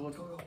go, let's go, go.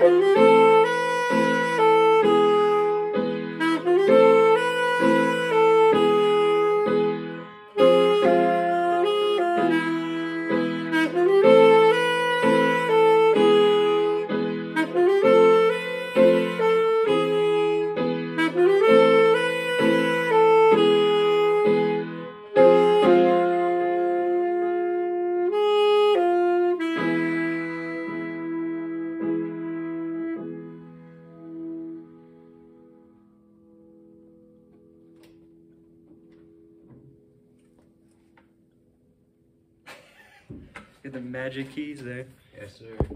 thank you. The magic keys there. Yes, sir.